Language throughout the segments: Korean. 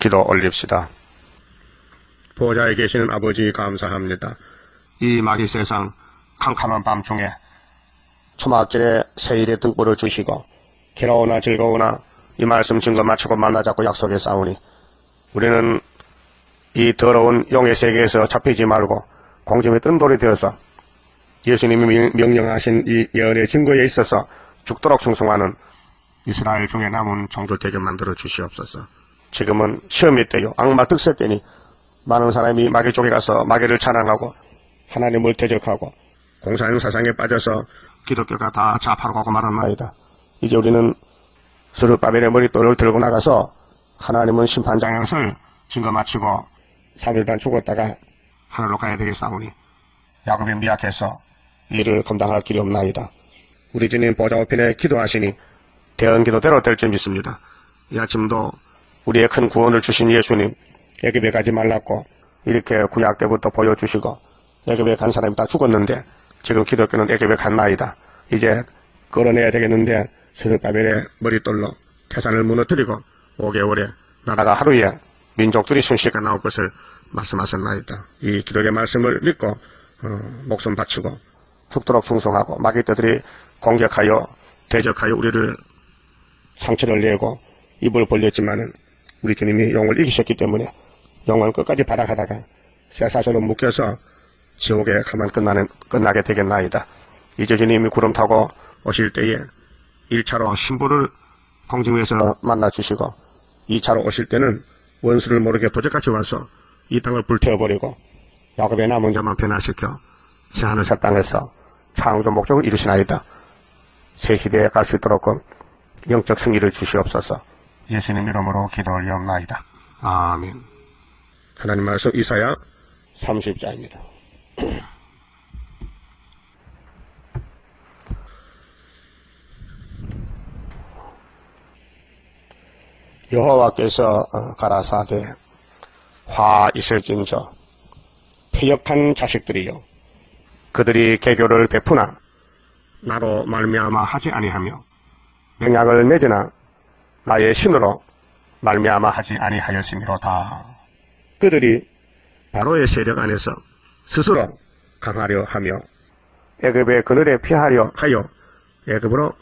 기도 올립시다. 보좌에 계시는 아버지 감사합니다. 이 마귀 세상 캄캄한 밤중에 초막길에 세일의 등불을 주시고 괴로우나 즐거우나 이 말씀 증거 맞추고 만나자고 약속해 싸우니 우리는 이 더러운 용의 세계에서 잡히지 말고 공중의 뜬 돌이 되어서 예수님이 명령하신 이 예언의 증거에 있어서 죽도록 충성하는 이스라엘 중에 남은 종들 되게 만들어 주시옵소서. 지금은 시험이 때요. 악마 득세 때니 많은 사람이 마귀 쪽에 가서 마귀를 찬양하고 하나님을 대적하고 공사형 사상에 빠져서 기독교가 다 좌파로 가고 말한 말이다. 이제 우리는 스르바벨의 머릿돌을 들고 나가서 하나님은 심판장양을 증거 마치고 3일반 죽었다가 하늘로 가야 되겠사오니 야곱이 미약해서 일을 감당할 길이 없나이다. 우리 주님 보좌 우편에 기도하시니 대언 기도대로 될 줄 믿습니다. 이 아침도 우리의 큰 구원을 주신 예수님 애굽에 가지 말랐고 이렇게 구약 때부터 보여주시고 애굽에 간 사람이 다 죽었는데 지금 기독교는 애굽에 간 나이다. 이제 끌어내야 되겠는데 스르바벨의 머릿돌로 태산을 무너뜨리고 5개월에 나라가 하루에 민족들이 순식간 나올 것을 말씀하셨나이다. 이 기독의 말씀을 믿고 어, 목숨 바치고 죽도록 충성하고 마귀떼들이 공격하여 대적하여 우리를 상처를 내고 입을 벌렸지만은 우리 주님이 용을 이기셨기 때문에 영원 끝까지 바라가다가 쇠사슬로 묶여서 지옥에 가만 끝나는, 끝나게 되겠나이다. 이제 주님이 구름 타고 오실 때에 1차로 신부를 공중에서 만나주시고 2차로 오실 때는 원수를 모르게 도적같이 와서 이 땅을 불태워버리고 야곱의 남은 자만 변화시켜 새 하늘 새 땅에서 창조 목적을 이루시나이다. 새 시대에 갈 수 있도록 영적 승리를 주시옵소서 예수님 이름으로 기도 올리옵나이다. 아멘 하나님 말씀 이사야 30자입니다. 여호와께서 어, 가라사대 화 있을진저 폐역한 자식들이요 그들이 개교를 베푸나 나로 말미암아 하지 아니하며 명약을 맺으나 나의 신으로 말미암아 하지 아니하였음이로다. 그들이 바로의 세력 안에서 스스로 강하려 하며 애굽의 그늘에 피하려 하여 애굽으로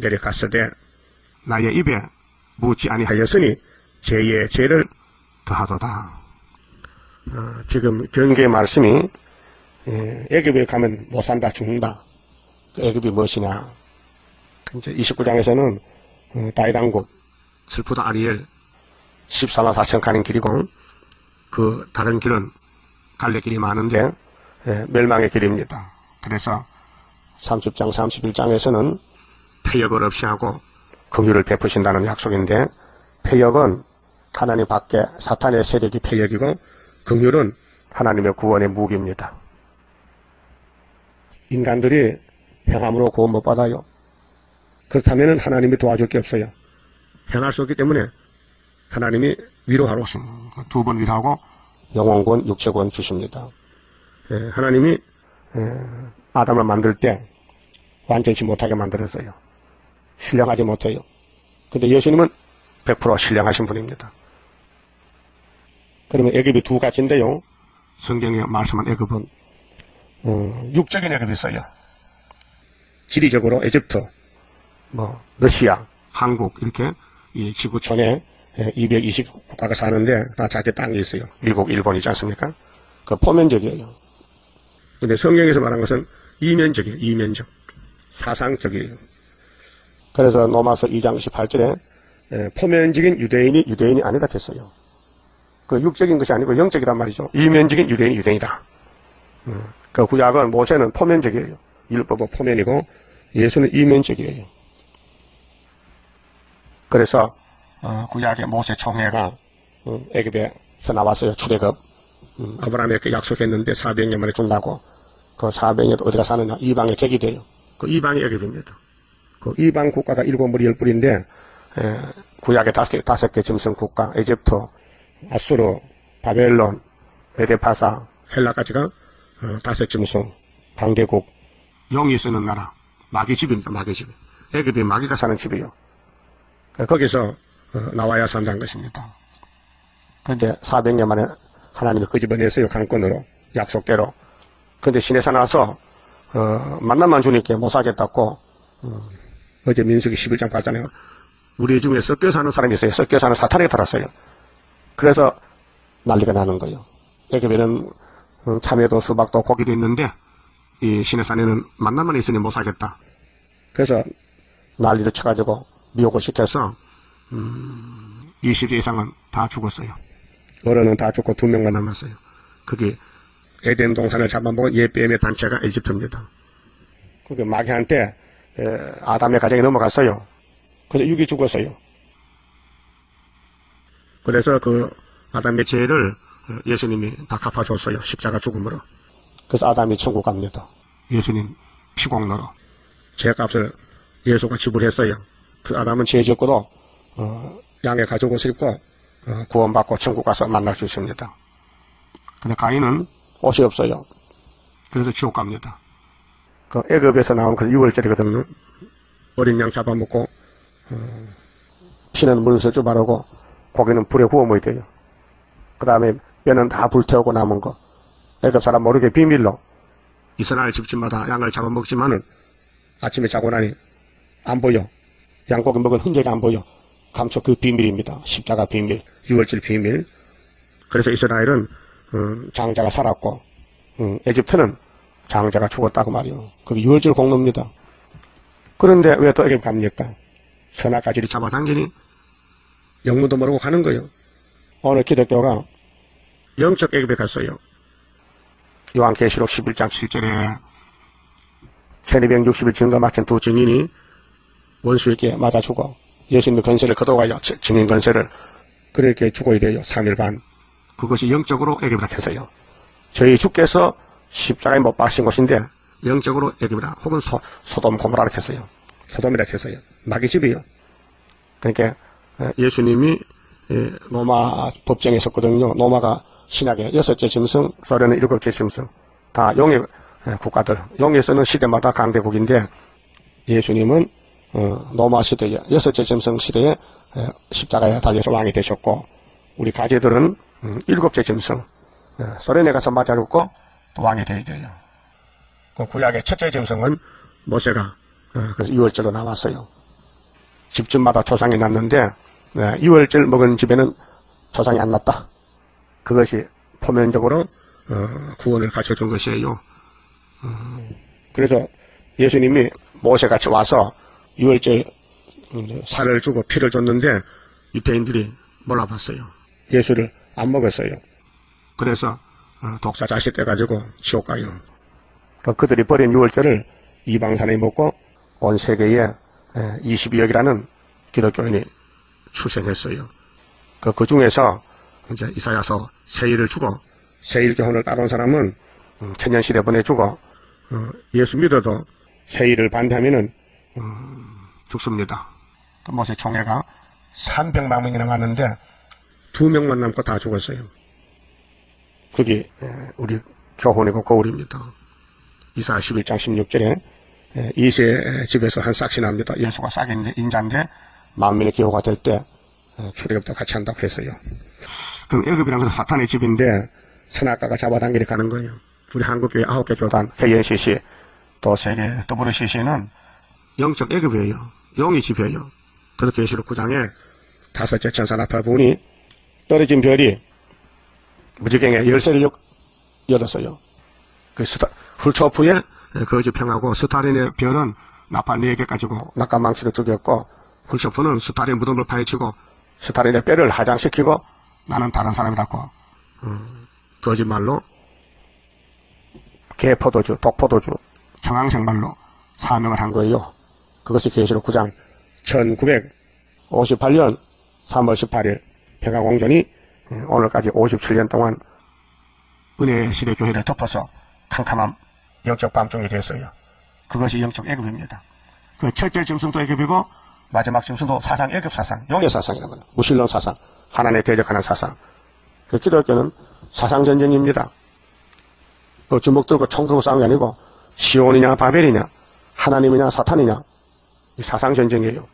내려갔으되 나의 입에 묻지 아니하였으니 죄의 죄를 더하도다. 어, 지금 경계의 말씀이 예, 애굽에 가면 못 산다 죽는다. 그 애굽이 무엇이냐? 이제 29장에서는 어, 다이당국 슬프다 아리엘 14만 4천 가는 길이고 그 다른 길은 갈래 길이 많은데 예, 멸망의 길입니다. 그래서 30장 31장에서는 폐역을 없이 하고 긍휼을 베푸신다는 약속인데 폐역은 하나님 밖에 사탄의 세력이 폐역이고 긍휼은 하나님의 구원의 무기입니다. 인간들이 행함으로 구원 못 받아요. 그렇다면 하나님이 도와줄 게 없어요. 행할 수 없기 때문에 하나님이 위로하러 오신 두번 위로하고 영원권, 육체권 주십니다. 예, 하나님이 예, 아담을 만들 때 완전치 못하게 만들었어요. 신령하지 못해요. 근데 예수님은 100% 신령하신 분입니다. 그러면 애굽이 두 가지인데요. 성경에 말씀한 애굽은 어, 육적인 애굽이 있어요. 지리적으로 에집트, 뭐 러시아, 한국 이렇게 이 지구촌에 220 국가가 사는데 다 자기 땅이 있어요. 미국, 일본 이지 않습니까? 그 포면적이에요. 근데 성경에서 말한 것은 이면적이에요. 이면적. 사상적이에요. 그래서 로마서 2장 18절에 포면적인 유대인이 유대인이 아니다 했어요. 그 육적인 것이 아니고 영적이란 말이죠. 이면적인 유대인이 유대인이다. 음. 그 구약은 모세는 포면적이에요. 율법은 포면이고 예수는 이면적이에요. 그래서 어, 구약의 모세 총회가 어, 애굽에서 나왔어요. 출애굽. 음, 아브라함에게 약속했는데 400년 만에 죽는다고. 그 400년 어디가 사느냐? 이방에 객이 돼요. 그 이방이 애굽입니다. 그 이방 국가가 일곱 머리 열 뿔인데 구약의 다섯 개, 다섯 개 짐승 국가, 에집트, 아수르, 바벨론, 메데파사, 헬라까지가 어, 다섯 짐승, 강대국, 용이 쓰는 나라, 마귀 집입니다. 마귀 집. 애굽이 마귀가 사는 집이요. 거기서 어, 나와야 산다는 것입니다. 근데 400년 만에 하나님이 끄집어냈어요. 강권으로. 약속대로. 근데 시내산 와서, 어, 만남만 주니까 못 사겠다고, 어, 어제 민수기 11장 봤잖아요. 우리 중에 섞여 사는 사람이 있어요. 섞여 사는 사탄에 달았어요. 그래서 난리가 나는 거예요. 애굽에는 어, 참외도 수박도 고기도 있는데 이 시내산에는 만남만 있으니 못 사겠다. 그래서 난리를 쳐가지고 미혹을 시켜서 음, 20세 이상은 다 죽었어요. 어른은 다 죽고 두 명만 남았어요. 그게 에덴 동산을 잡아먹은 예뱀의 단체가 에집트입니다. 그게 마귀한테 에, 아담의 가정에 넘어갔어요. 그래서 육이 죽었어요. 그래서 그 아담의 죄를 어, 예수님이 다 갚아줬어요. 십자가 죽음으로. 그래서 아담이 천국 갑니다. 예수님 피공로로. 죄값을 예수가 지불했어요. 그 아담은 죄 짓고도 어, 양의 가죽옷을 입고 어, 구원받고 천국 가서 만날 수 있습니다. 근데 가인은 옷이 없어요. 그래서 지옥 갑니다. 그 애급에서 나온 그 6월절이거든요. 어린 양 잡아먹고 어, 피는 문서주 바르고 고기는 불에 구워 먹어야 돼요. 그 다음에 뼈는 다 불태우고 남은 거. 애급 사람 모르게 비밀로 이스라엘 집집마다 양을 잡아먹지만은 아침에 자고 나니 안 보여. 양고기 먹은 흔적이 안 보여. 감춰 그 비밀입니다. 십자가 비밀, 유월절 비밀. 그래서 이스라엘은 음, 장자가 살았고 음, 에집트는 장자가 죽었다고 말이요. 그게 유월절 공로입니다. 그런데 왜 또 애굽 갑니까? 선악가지를 잡아당기니 영무도 모르고 가는 거예요. 어느 기독교가 영적 애굽에 갔어요. 요한계시록 11장 7절에 1260일 증거 마친 두 증인이 원수 에게 맞아 죽어 예수님의 건세를 거둬가요. 지- 증인 건세를 그렇게 죽어야 돼요. 3일 반. 그것이 영적으로 애굽이라 했어요. 저희 주께서 십자가에 못 박신 곳인데 영적으로 애굽이라 혹은 소, 소돔 고모라라 했어요. 소돔이라 했어요. 마귀 집이요. 그러니까 에, 예수님이 에, 로마 법정에 있었거든요. 로마가 신약의 여섯째 짐승, 소련의 일곱째 짐승. 다 용의 에, 국가들. 용에서는 시대마다 강대국인데 예수님은 어, 로마 시대에 여섯째 짐승 시대에 에, 십자가에 달려서 왕이 되셨고 우리 가제들은 음, 일곱째 에, 소련에 가서 맞아 죽고 또 왕이 되어야 돼요. 그 구약의 첫째 짐승은 모세가 어, 그래서 6월절로 나왔어요. 집집마다 조상이 났는데 네, 6월절 먹은 집에는 조상이 안 났다. 그것이 표면적으로 어, 구원을 갖춰준 것이에요. 음, 그래서 예수님이 모세같이 와서 6월절 살을 주고 피를 줬는데 유태인들이 몰라봤어요. 예수를 안 먹었어요. 그래서 어, 독사 자식 돼가지고 지옥 가요. 그 그들이 버린 6월절을 이방산에 먹고 온 세계에 22억이라는 기독교인이 출생했어요. 그, 그 중에서 이제 이사야서 세일을 주고 세일 교훈을 따라온 사람은 음, 천년시대 보내주고 어, 예수 믿어도 세일을 반대하면은 음, 죽습니다. 그 모세 총회가 300만 명이나 왔는데 두 명만 남고 다 죽었어요. 그게 에, 우리 교훈이고 거울입니다. 이사 11장 16절에 이세 집에서 한 싹이 납니다. 예수가 싹인데 인자인데 만민의 기호가 될 때 출애굽도 같이 한다고 했어요. 그럼 애굽이라는 것은 사탄의 집인데 선악가가 잡아당기려 가는 거예요. 우리 한국교회 아홉 개 교단 회연CC 또 세계 WCC는 영적 애굽이에요. 영이 집이에요. 그래서 계시록 9장에 다섯째 천사 나팔 부니 떨어진 별이 무지경에 열쇠를 여- 열었어요. 그 스타, 훌초프에 거지 평하고 스타린의 별은 나팔 4개 가지고 낙가망치를 죽였고 훌초프는 스타린 무덤을 파헤치고 스타린의 뼈를 하장시키고 나는 다른 사람이라고 음, 거짓말로 개포도주, 독포도주, 청황생말로 사명을 한 거예요. 그것이 계시록 9장 1958년 3월 18일 백아공전이 오늘까지 57년 동안 은혜 시대 교회를 덮어서 캄캄한 영적 밤중이 됐어요. 그것이 영적 애급입니다. 그 첫째 짐승도 애급이고 마지막 짐승도 사상 애급 사상, 영의 사상이란 말이에요. 무신론 사상, 하나님에 대적하는 사상. 그 기독교는 사상 전쟁입니다. 그 주먹 들고 총 들고 게 아니고 시온이냐 바벨이냐 하나님이냐 사탄이냐 이 사상 전쟁이에요.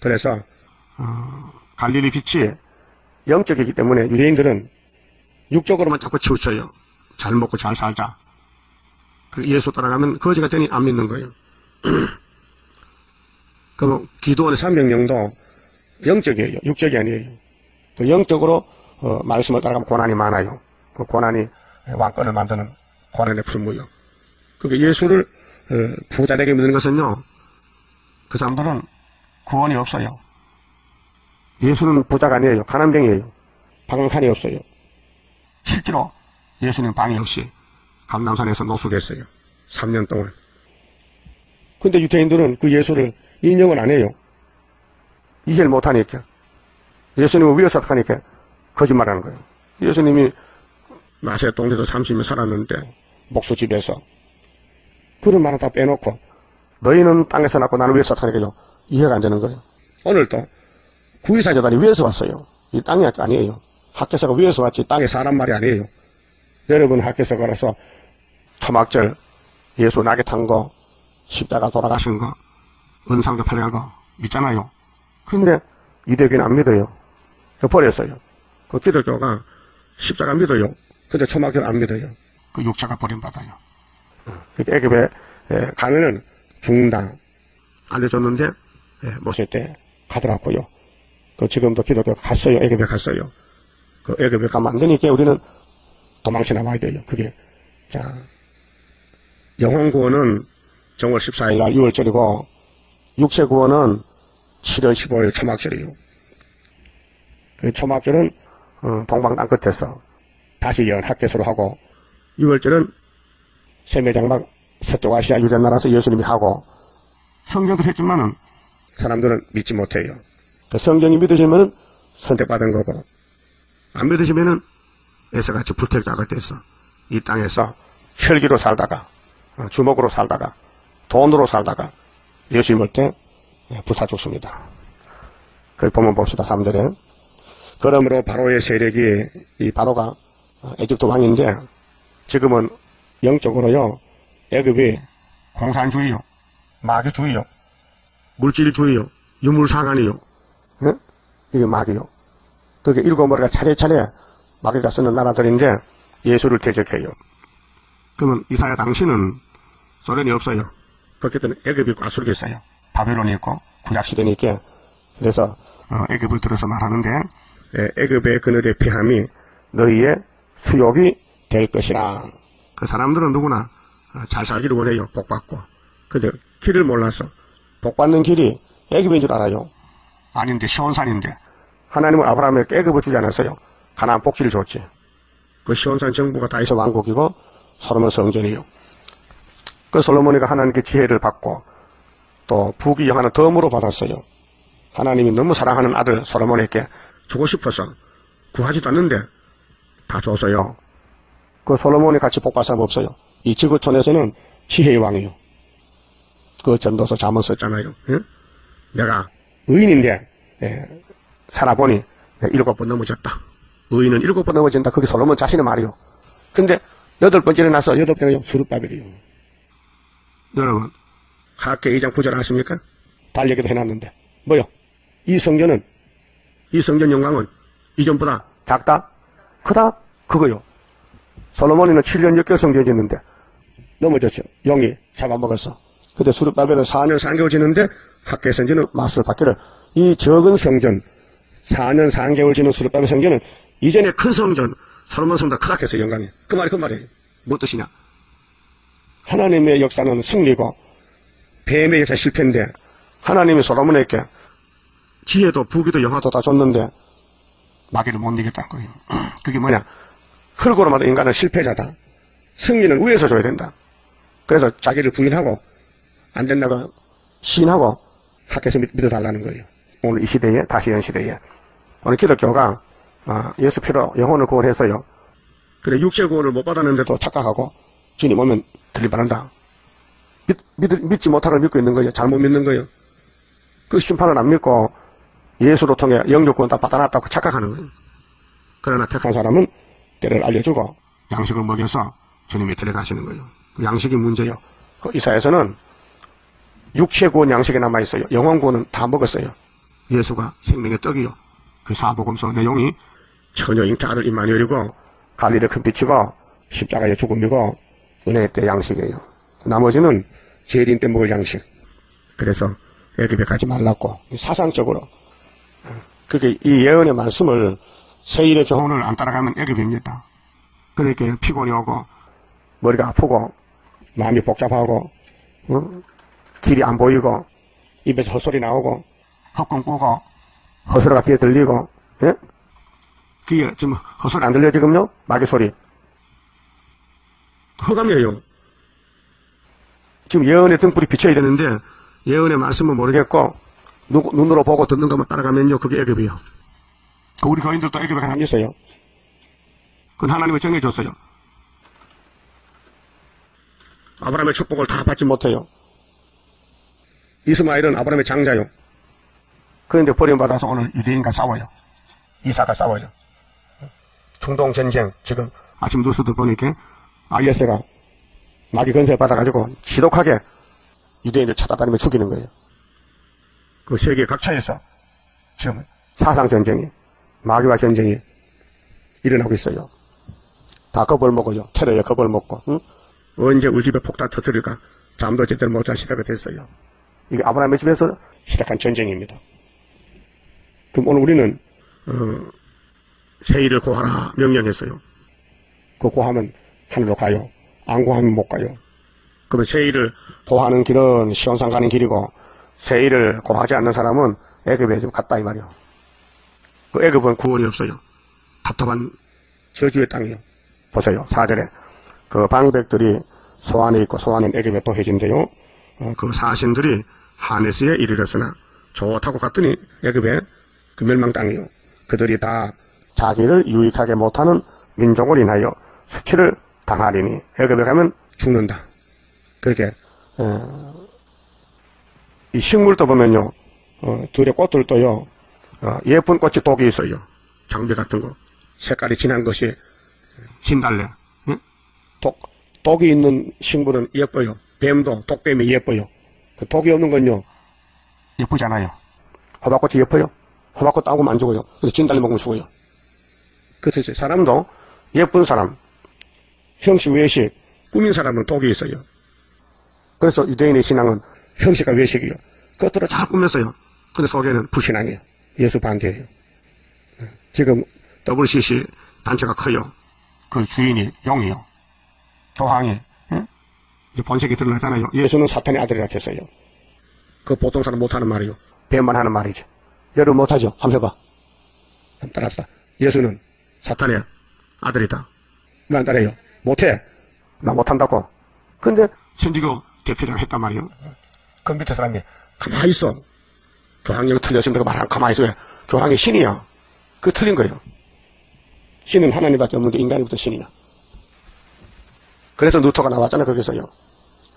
그래서 어, 갈릴리 빛이 영적이기 때문에 유대인들은 육적으로만 자꾸 치우쳐요. 잘 먹고 잘 살자. 그 예수 따라가면 거지가 되니 안 믿는 거예요. 그럼 기도원의 300명도 영적이에요. 육적이 아니에요. 그 영적으로 어, 말씀을 따라가면 고난이 많아요. 그 고난이 왕권을 만드는 고난의 풀무요. 그게 예수를 어, 부자되게 믿는 것은요. 그 사람들은 구원이 없어요. 예수는 부자가 아니에요. 가난병이에요. 방한칸이 없어요. 실제로 예수는 방이 없이 감남산에서 노숙했어요. 3년 동안. 근데 유태인들은 그 예수를 인정을 안 해요. 이해를 못하니까. 예수님을 위해서 하니까 거짓말하는 거예요. 예수님이 나세 동네에서 30년 살았는데 목수집에서 그런 말은 다 빼놓고 너희는 땅에서 낳고 나는 위에서 타니까요. 이해가 안 되는 거예요. 오늘도 구이사교단이 위에서 왔어요. 이 땅이 아니에요. 학교서가 위에서 왔지 땅에 사람 말이 아니에요. 여러분 걸어서 토막절 예수 나게 탄 거, 십자가 돌아가신 거, 은상교 팔려간 거 믿잖아요. 근데 유대교는 안 믿어요. 그 버렸어요. 그 기독교가 십자가 믿어요. 근데 초막교는 안 믿어요. 그 육자가 버림받아요. 그 애급에 가면은 죽는다 알려줬는데 예, 모실 때 가더라고요. 그 지금도 기독교 갔어요. 애급에 갔어요. 그 애급에 가면 안 되니까 우리는 도망쳐 나와야 돼요. 그게 자 영혼 구원은 정월 14일 날 6월절이고 육체 구원은 7월 15일 초막절이에요. 그 초막절은 어, 동방 땅 끝에서 다시 연 학교수로 하고 6월절은 세매장막 서쪽 아시아 유대 나라에서 예수님이 하고 성경도 했지만은 사람들은 믿지 못해요. 그 성경이 믿으시면은 선택받은 거고 안 믿으시면은 에서같이 불택자가 돼서 이 땅에서 혈기로 살다가 어, 주먹으로 살다가 돈으로 살다가 예수님 올때 예, 불타 죽습니다. 그 보면 봅시다. 3절에 그러므로 바로의 세력이 이 바로가 에집트 왕인데 지금은 영적으로요 애급이 공산주의요 마귀주의요 물질주의요 유물사관이요 네? 이게 마귀요. 그게 일곱 머리가 차례차례 마귀가 쓰는 나라들인데 예수를 대적해요. 그러면 이사야 당신은 소련이 없어요. 그렇기 때문에 애급이 과수르게 있어요. 바벨론이 있고 구약시대니까 그래서 어, 애급을 들어서 말하는데 예, 애급의 그늘의 피함이 너희의 수욕이 될 것이라. 그 사람들은 누구나 어, 잘 살기를 원해요. 복 받고. 근데 길을 몰라서 복 받는 길이 애급인 줄 알아요. 아닌데 시온산인데 하나님은 아브라함에게 애급을 주지 않았어요. 가나안 복지를 줬지. 그 시온산 정부가 다이스 왕국이고 솔로몬 성전이요. 그 솔로몬이가 하나님께 지혜를 받고 또 부귀 영화는 덤으로 받았어요. 하나님이 너무 사랑하는 아들 솔로몬에게 주고 싶어서 구하지도 않는데 다 줬어요. 그 솔로몬이 같이 복받 사람 없어요. 이 지구촌에서는 지혜의 왕이요. 그 전도서 잠언 썼잖아요. 예? 내가 의인인데 예, 살아보니 일곱 번 넘어졌다. 의인은 일곱 번 넘어진다. 그게 솔로몬 자신의 말이요. 근데 여덟 번째 일어나서 여덟 번째는 수르바벨이요. 여러분 학계 2장 9절 아십니까? 달얘기도 해놨는데 뭐요? 이 성전은 이 성전 영광은 이전보다 작다? 크다? 그거요. 솔로몬이는 7년 6개월 성전이 짓는데 넘어졌어. 영이 잡아먹었어. 근데 수르바벨은 4년 3개월 짓는데 학계 성전은 마술 받기를 이 적은 성전 4년 3개월 지는 수르바벨 성전은 이전에 큰 성전 솔로몬 크다 했어요. 영광이. 그 말이 그 말이에요. 뭐 뜻이냐? 하나님의 역사는 승리고 뱀의 역사 실패인데 하나님이 솔로몬에게 지혜도 부귀도 영화도 다 줬는데 마귀를 못 이겼다는 거예요. 그게 뭐냐? 흙으로마도 인간은 실패자다. 승리는 위에서 줘야 된다. 그래서 자기를 부인하고 안 된다고 시인하고 학교에서 믿어달라는 거예요. 오늘 이 시대에 다시 현 시대에 오늘 기독교가 아, 예수 피로 영혼을 구원해서요. 그래 육체 구원을 못 받았는데도 착각하고 주님 오면 들림받는다. 믿, 믿, 지 못하고 믿고 있는 거예요. 잘못 믿는 거예요. 그 심판을 안 믿고 예수로 통해 영육권 다 받아놨다고 착각하는 거예요. 그러나 택한 사람은 때를 알려주고 양식을 먹여서 주님이 데려가시는 거예요. 그 양식이 문제요. 그 이사에서는 육체 구원 양식이 남아있어요. 영원 구원은 다 먹었어요. 예수가 생명의 떡이요. 그 사복음서 내용이 처녀 잉태 아들 임마누엘이고 갈릴리 큰 빛이고 십자가의 죽음이고 은혜 때 양식이에요. 나머지는 재림 때 먹을 양식. 그래서 애굽에 가지 말랐고 사상적으로 그게 이 예언의 말씀을 세일의 교훈을 안 따라가면 애굽입니다. 그러니까 피곤이 오고 머리가 아프고 마음이 복잡하고 어? 길이 안 보이고 입에서 헛소리 나오고 헛꿈 꾸고 헛소리가 귀에 들리고 예? 귀에 지금 헛소리 안 들려 지금요? 마귀 소리 허감이에요. 지금 예언의 등불이 비춰야 되는데 예언의 말씀은 모르겠고 눈, 눈으로 보고 듣는 것만 따라가면요 그게 애급이요. 그 우리 거인들도 애급에 가면 있어요. 그건 하나님이 정해줬어요. 아브라함의 축복을 다 받지 못해요. 이스마엘은 아브라함의 장자요. 그런데 버림받아서 오늘 유대인과 싸워요. 이사가 싸워요. 중동 전쟁 지금 아침 뉴스도 보니까 IS가 마귀 건설 받아가지고 지독하게 유대인들 찾아다니며 죽이는 거예요. 그 세계 각처에서 지금 사상 전쟁이 마귀와 전쟁이 일어나고 있어요. 다 겁을 먹어요. 테러에 겁을 먹고 응? 언제 우리 집에 폭탄 터뜨릴까 잠도 제대로 못잘 시대가 됐어요. 이게 아브라함의 집에서 시작한 전쟁입니다. 그럼 오늘 우리는 어, 세일을 고하라 명령했어요. 그 고하면 하늘로 가요. 안 고하면 못 가요. 그러면 세일을 고하는 길은 시온산 가는 길이고 세일을 고하지 않는 사람은 애급에 좀 갔다 이 말이요. 그 애급은 구원이 없어요. 답답한 저주의 땅이요. 보세요. 4절에 그 방백들이 소안에 있고 소안은 애급에 또 해진대요. 어, 그 사신들이 하네스에 이르렀으나 좋다고 갔더니 애급에 그 멸망 땅이요. 그들이 다 자기를 유익하게 못하는 민족을 인하여 수치를 당하리니 애급에 가면 죽는다. 그렇게 어, 이 식물도 보면요 어, 들에 꽃들도요 어, 예쁜 꽃이 독이 있어요. 장비 같은 거 색깔이 진한 것이 흰달래 응? 독 독이 있는 식물은 예뻐요. 뱀도 독뱀이 예뻐요. 그 독이 없는 건요 예쁘잖아요. 호박꽃이 예뻐요. 호박꽃 따고 안 죽어요. 근데 진달래 먹으면 죽어요. 그렇듯이 사람도 예쁜 사람, 형식 외식, 꾸민 사람은 독이 있어요. 그래서 유대인의 신앙은 형식과 외식이요. 겉으로 잘 꾸몄어요. 근데 속에는 불신앙이에요. 예수 반대예요. 지금 WCC 단체가 커요. 그 주인이 용이요. 교황이 예? 이제 본색이 드러나잖아요. 예수는 사탄의 아들이라 했어요. 그 보통 사람 못하는 말이요. 배만 하는 말이죠. 여러분 못하죠? 한번 해봐. 한번 따라서 예수는 사탄의 아들이다. 왜안 따라해요? 못해. 나 못한다고. 근데 천지교 대표라고 했단 말이에요. 그 밑에 사람이 가만히 있어. 교황이 틀렸으면 그 말안 가만히 있어. 왜? 교황이 신이야. 그 틀린 거예요. 신은 하나님밖에 없는데 인간이부터 신이야. 그래서 누터가 나왔잖아 거기서요.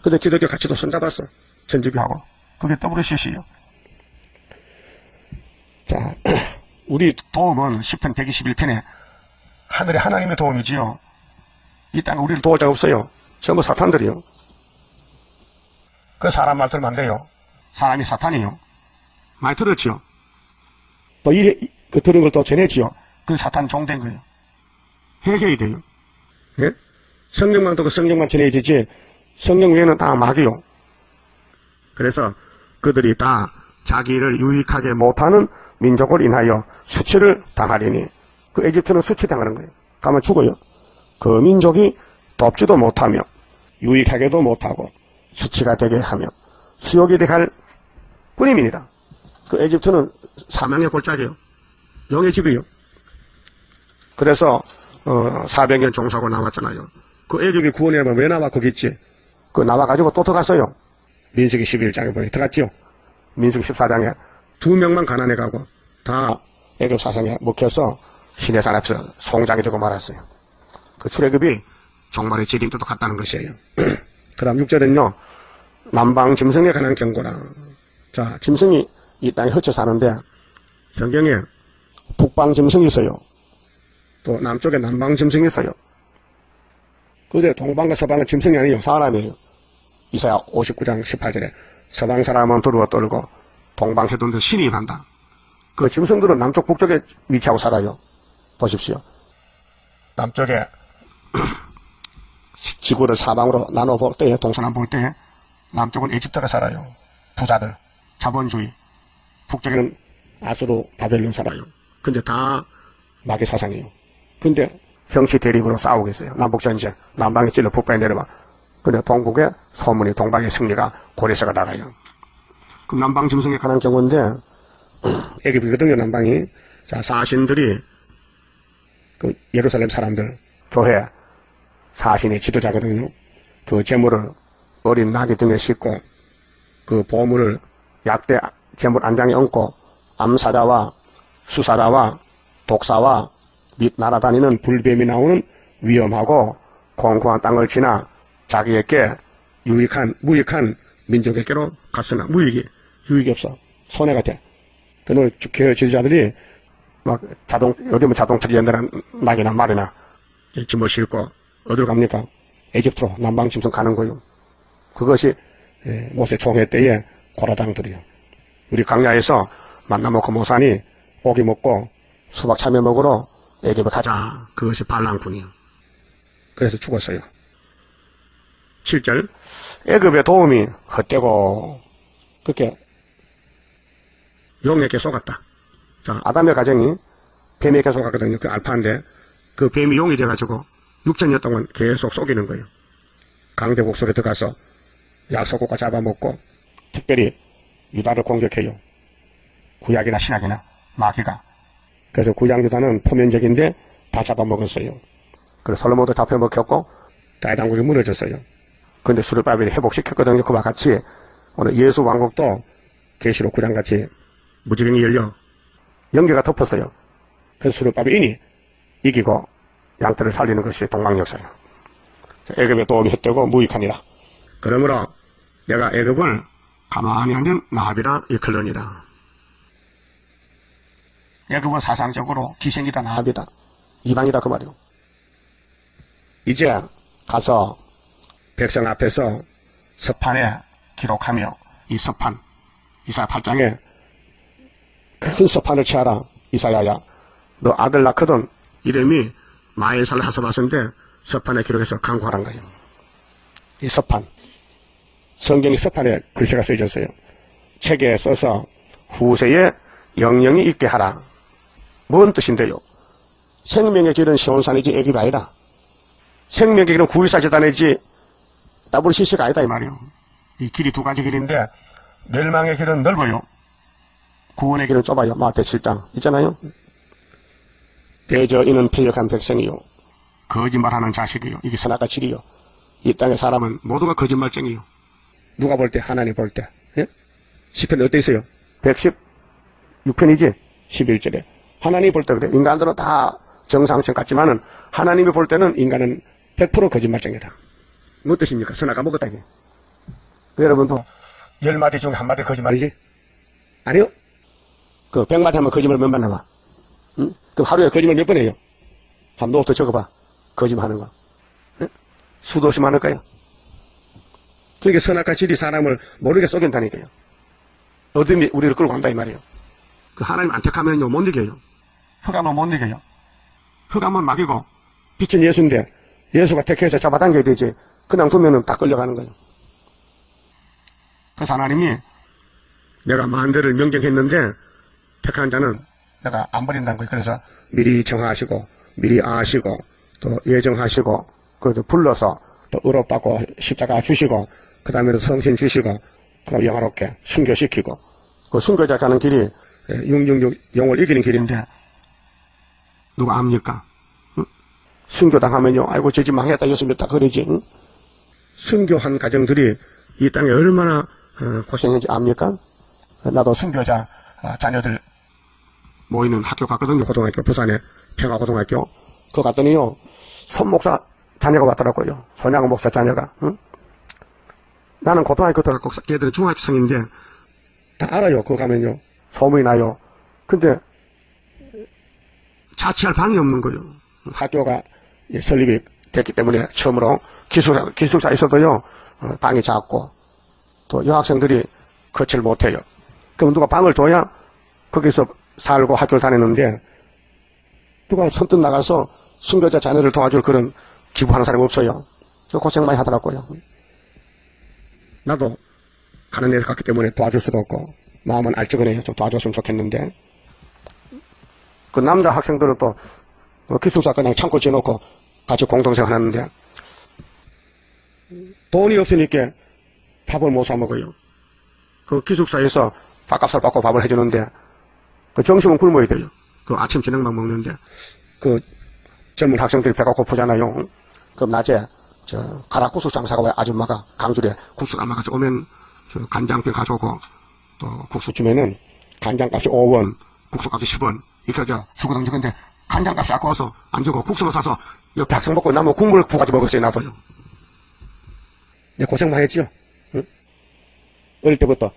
근데 기독교 가치도 손잡았어. 천주교하고. 그게 WCC요. 자, 우리 도움은 10편 121편에 하늘의 하나님의 도움이지요. 이 땅에 우리를 도울 자가 없어요. 전부 사탄들이요. 그 사람 말 들으면 안 돼요. 사람이 사탄이요. 많이 들었지요. 또 이, 그 들은 걸 또 전했지요. 그 사탄 종된 거예요. 해결이 돼요. 예? 성경만 듣고 성경만 전해야 되지, 성경 외에는 다 마귀요. 그래서 그들이 다 자기를 유익하게 못하는 민족을 인하여 수치를 당하리니, 그 에집트는 수치당하는 거예요. 가면 죽어요. 그 민족이 돕지도 못하며, 유익하게도 못하고, 수치가 되게 하며, 수욕이 되게 할 뿐입니다. 그 에집트는 사망의 골짜기요. 영의 집이요. 그래서 어, 400년 종사하고 나왔잖아요. 그 애굽이 구원이라면 왜 나와 거기 있지? 그 나와가지고 또 들어갔어요. 민수기 11장에 보니 들어갔지요. 민수기 14장에 두 명만 가난해 가고 다 애굽 사상에 먹혀서 시내산 앞에서 송장이 되고 말았어요. 그 출애굽이 종말의 지림도 같다는 것이에요. 그 다음 6절은요. 남방 짐승에 관한 경고라. 자, 짐승이 이 땅에 흩쳐 사는데 성경에 북방 짐승이 있어요. 또 남쪽에 남방 짐승이 있어요. 그데 동방과 서방은 짐승이 아니에요. 사람이에요. 이사야 59장 18절에 서방 사람은 두루어 떨고 동방 해둔데 신이 한다. 그 짐승들은 남쪽 북쪽에 위치하고 살아요. 보십시오. 남쪽에 지구를 사방으로 나눠볼 때에 동서남 볼 때에 남쪽은 이집트가 살아요. 부자들, 자본주의. 북쪽에는 아수르, 바벨론 살아요. 근데 다 마귀 사상이에요. 근데 정치 대립으로 싸우고 있어요. 남북전쟁. 남방이 찔러 북방에 내려와. 근데 동북에 소문이 동방의 승리가 고래서가 나가요. 그럼 남방 짐승에 관한 경우인데 애기이거든요 남방이. 자, 사신들이 그 예루살렘 사람들 교회 사신의 지도자거든요. 그 재물을 어린 나귀 등에 싣고 그 보물을 약대 재물 안장에 얹고 암사자와 수사자와 독사와 및 날아다니는 불뱀이 나오는 위험하고 공고한 땅을 지나 자기에게 유익한 무익한 민족에게로 갔으나 무익이 유익이 없어 손해가 돼. 그늘 교회 지도자들이 막 자동 요즘은 자동차 옛날에 낙이나 말이나 짐을 싣고 어디로 갑니까? 에집트로 남방 짐승 가는 거요. 그것이 예, 모세 총회 때의 고라당들이요. 우리 강야에서 만나먹고 모산이 고기 먹고 수박 참외 먹으러 애집에 가자. 그것이 반란군이요. 그래서 죽었어요. 7절 애급의 도움이 헛되고 그렇게 용에게 속았다. 자, 아담의 가정이 뱀에게 속았거든요. 그 알파인데 그 뱀이 용이 돼가지고 6천년 동안 계속 속이는 거예요. 강대국 속에 들어가서 약속국가 잡아먹고 특별히 유다를 공격해요. 구약이나 신약이나 마귀가. 그래서 구약 유다는 포면적인데 다 잡아먹었어요. 그래서 솔로몬도 잡혀먹혔고 다이당국이 무너졌어요. 그런데 수르바벨이 회복시켰거든요. 그와 같이 오늘 예수 왕국도 계시록 구장같이 무지경이 열려 연계가 덮었어요. 그래서 수르바벨이 이기고 양떼를 살리는 것이 동방역사예요. 애급의 도움이 헛되고 무익하니라. 그러므로 내가 애급을 가만히 앉은 나합이라 일컬러니라. 애급은 사상적으로 기생이다 나합이다. 이방이다 그 말이요. 이제 가서 백성 앞에서 서판에 기록하며 이 서판 이사야 8장에 큰 서판을 취하라 이사야야 너 아들 낳거든 이름이 마일살 하사바스인데 서판에 기록해서 강구하란 거예요. 이 서판 성경이 서판에 글씨가 쓰여졌어요. 책에 써서 후세에 영영이 있게 하라. 뭔 뜻인데요? 생명의 길은 시온산이지 애기가 아니라 생명의 길은 구이사 재단이지 WCC가 아니다 이 말이요. 이 길이 두 가지 길인데 멸망의 길은 넓어요. 구원의 길은 좁아요. 마태 7장 있잖아요. 대저 이는 필력한 백성이요. 거짓말하는 자식이요. 이게 선악과 질이요. 이 땅의 사람은 모두가 거짓말쟁이요. 누가 볼 때? 하나님 볼 때. 예? 10편 어때 있어요? 116편이지? 11절에. 하나님이 볼 때 그래. 인간들은 다 정상성 같지만은 하나님이 볼 때는 인간은 100% 거짓말쟁이다. 뭐 뜻입니까? 선악과 먹었다 이게. 그 여러분도 열 마디 중에 한 마디 거짓말이지? 아니요. 그 백 마디 하면 거짓말 몇번 나와? 응? 그럼 하루에 거짓말 몇 번 해요? 한번 노트 적어봐. 거짓말 하는 거. 응? 수도 없이 많을 거야. 그러니까 선악과 질이 사람을 모르게 속인다니까요. 어둠이 우리를 끌고 간다 이 말이에요. 그 하나님 안 택하면요 못 이겨요. 흑암은 못 이겨요. 흑암은 마귀고 빛은 예수인데 예수가 택해서 잡아당겨야 되지. 그냥 두면은 다 끌려가는 거예요. 그래서 하나님이 내가 만대를 명령했는데 택한 자는 내가 안 버린다는 거예요. 그래서 미리 정하시고 미리 아시고 또 예정하시고 그래도 불러서 또 의롭다고 십자가 주시고 그 다음에 성신 주시고 그럼 영화롭게 순교시키고 그 순교자 가는 길이 666 영을 이기는 길인데 누가 압니까? 응? 순교당하면요 아이고 저 집 망했다 예수님 다 그러지 응? 순교한 가정들이 이 땅에 얼마나 어, 고생했는지 압니까? 나도 순교자 아, 자녀들 모이는 학교 갔거든요 고등학교 부산에 평화고등학교 그거 갔더니요 손목사 자녀가 왔더라고요 손양 목사 자녀가 응? 나는 고등학교 들어갔고 걔들은 중학생인데 다 알아요 그거 가면요 소문이 나요 근데 자취할 방이 없는 거예요 학교가 설립이 됐기 때문에 처음으로 기숙사, 기숙사 있어도요 어, 방이 작고 또 여학생들이 거치를 못해요 그럼 누가 방을 줘야 거기서 살고 학교를 다니는데 누가 선뜻 나가서 순교자 자녀를 도와줄 그런 기부하는 사람이 없어요. 저 고생 많이 하더라고요. 나도 가는 데서 갔기 때문에 도와줄 수도 없고 마음은 알ጭ거네요. 좀 도와줬으면 좋겠는데 그 남자 학생들은 또 어, 기숙사 그냥 창고 지어놓고 같이 공동생활 하는데 돈이 없으니까 밥을 못 사 먹어요. 그 기숙사에서 밥값을 받고 밥을 해주는데 그 점심은 굶어야 돼요. 그 아침 저녁만 먹는데 그 젊은 학생들이 배가 고프잖아요. 그럼 낮에 저 가락국수 장사가 왜 아줌마가 강줄에 국수 담아가지고 오면 저 간장병 가져오고 또 국수 주면은 간장값이 5원, 국수값이 10원. 이렇게 저 수고당 주는데 간장값이 아까워서 안 주고 국수만 사서 옆에 학생 먹고 남은 국물 부가지고 먹었어요 나도요. 내 고생 많이 했지요. 응? 어릴 때부터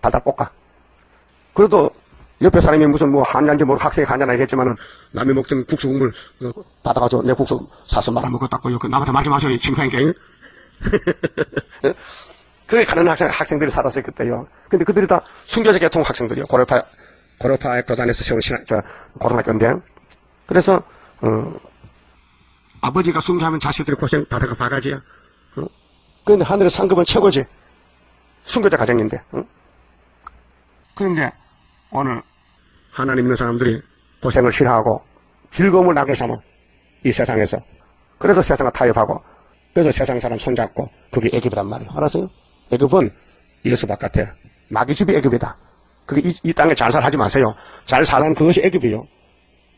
달달 볶아. 그래도 옆에 사람이 무슨 뭐 한잔지 모르고 학생이 한잔 하겠지만은 남이 먹던 국수 국물 어, 받아가지고 내 국수 사서 말아 먹었다고 그 남한테 말지 마셔 창피하니까 응? 그렇게 가는 학생, 학생들이 살았어요 그때요. 근데 그들이 다 순교자 계통 학생들이요. 고려파 고려파 교단에서 세운 신학 저 고등학교인데. 그래서 어, 아버지가 순교하면 자식들이 고생 바다가 바가지야 어? 그런데 하늘의 상급은 최고지. 순교자 가정인데. 응? 그런데 오늘 하나님 있는 사람들이 고생을 싫어하고 즐거움을 낙을 삼아 이 세상에서. 그래서 세상을 타협하고 그래서 세상 사람 손잡고 그게 애굽이란 말이에요. 알았어요? 애굽은 예수 바깥에 마귀 집이 애굽이다. 그게 이, 이 땅에 잘 살하지 마세요. 잘 사는 그것이 애굽이요.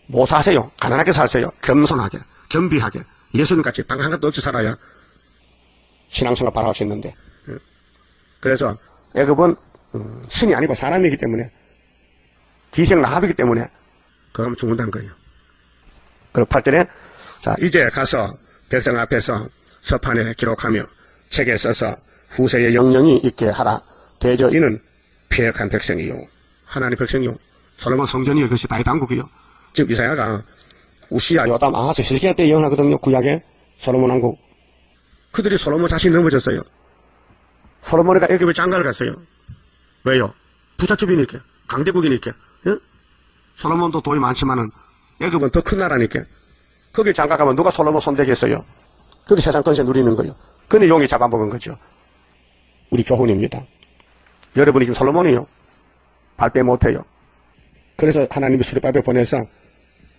못 사세요. 가난하게 사세요. 겸손하게 겸비하게. 예수님같이 방한 것도 없이 살아야 신앙생활 바라할 수 있는데. 응. 그래서 애굽은 음, 신이 아니고 사람이기 때문에 기생 나합이기 때문에 그러면 죽는다는 거예요. 그리고 8절에 자 이제 가서 백성 앞에서 서판에 기록하며 책에 써서 후세에 영영이 있게 하라. 대저 이는 피획한 백성이요. 하나님 백성이요. 솔로몬 성전이 그것이 다윗 왕국이요. 즉 이사야가 우시야 요담 아하스 히스기야 때 예언하거든요. 구약에 솔로몬 왕국. 그들이 솔로몬 자신이 넘어졌어요. 솔로몬이가 애굽에 장가를 갔어요. 왜요? 부잣집이니까 강대국이니까 예? 솔로몬도 돈이 많지만은 애굽은 더 큰 나라니까 거기 장가 가면 누가 솔로몬 손대겠어요? 그리 세상 건세 누리는 거예요. 그니 용이 잡아먹은 거죠. 우리 교훈입니다. 여러분이 지금 솔로몬이요. 발빼 못해요. 그래서 하나님이 수리밥에 보내서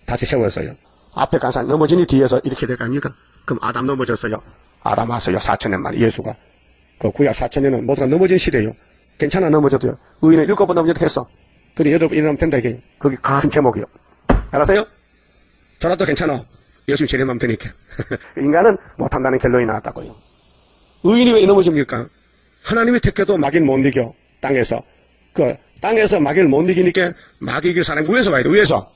다시 세웠어요. 앞에 간 사람 넘어지니 뒤에서 이렇게 될 거 아닙니까? 그럼 아담 넘어졌어요. 아담 왔어요. 4천년 만에 예수가. 그 구약 4천년은 모두가 넘어진 시대예요. 괜찮아 넘어져도요. 의인은 일곱 번 넘어져도 했어. 여덟 번 일어나면 된다 이게. 그게 큰 제목이요. 알았어요? 저라도 괜찮아. 예수 제대하면 되니까. 인간은 못한다는 결론이 나왔다고요. 의인이 왜 넘어집니까? 하나님이 택해도 마귀는 못 이겨. 땅에서. 그 땅에서 마귀를 못 이기니까 마귀 이길 사람이 위에서 봐야 돼. 위에서.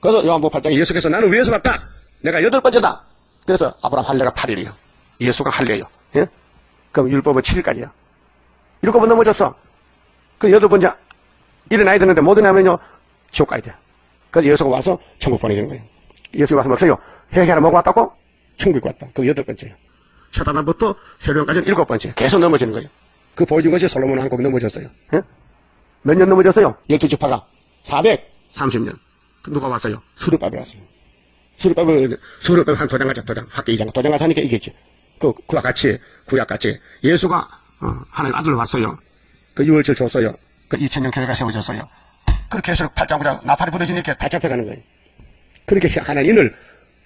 그래서 요한복 8장에 예수께서 나는 위에서 봤다. 내가 여덟 번째다. 그래서 아브라함 할례가 8일이요. 예수가 할례요. 예? 그럼 율법은 7일까지야. 일곱 번 넘어졌어. 그 여덟 번째 일어나야 되는데 못 일어나면요 지옥 가야 돼. 그래서 예수가 와서 천국 보내주는 거예요. 예수가 와서 먹어요. 회개하러 먹고 왔다고? 천국 왔다. 그 여덟 번째요. 첫 아담부터 세령까지는 일곱 번째. 계속 넘어지는 거예요. 그 보여준 것이 솔로몬 왕국이 넘어졌어요. 예? 몇년 넘어졌어요? 열두 지파가 430년. 누가 왔어요? 수르밥이 왔어요. 수르밥을 수르밥 한 도장 가자 도장 학교 이장 도장 가서 하니까 이겠지. 그 그와 같이 구약 같이 예수가 어, 하나님 아들로 왔어요. 그 유월절 줬어요. 그 2000년 교회가 세워졌어요. 그렇게 해서 팔짱구장 나팔이 부러지니까 다 잡혀가는 거예요. 그렇게 하나님을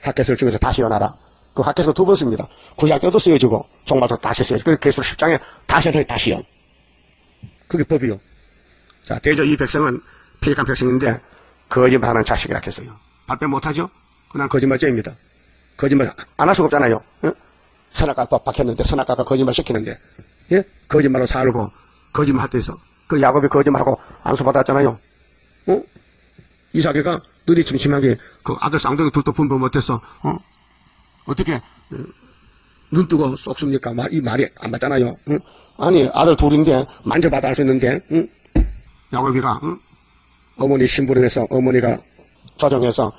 학개설 중에서 다시 연하라. 그 학개설 두번 씁니다. 구약교도 쓰여지고 종말도 다시 쓰여지고 그래서 개설 10장에 다시 연하 다시 연. 그게 법이요. 자, 대저 이 백성은 폐익한 백성인데 거짓말하는 자식이라 했어요. 발뺌 못하죠? 그냥 거짓말쟁입니다. 거짓말 안 할 수가 없잖아요. 응? 선악과 박혔는데 선악과가 거짓말 시키는데 예? 거짓말로 살고 거짓말 때서 그 야곱이 거짓말하고 안수받았잖아요. 어? 이삭이가 눈이 침침하게 그 아들 쌍둥이 둘도 분별 못해서 어? 어떻게 어, 눈 뜨고 쏙습니까? 말, 이 말이 안 맞잖아요. 응? 아니 아들 둘인데 만져봐도 알 수 있는데 응? 야곱이가 응? 어머니 신부를 해서 어머니가 조정해서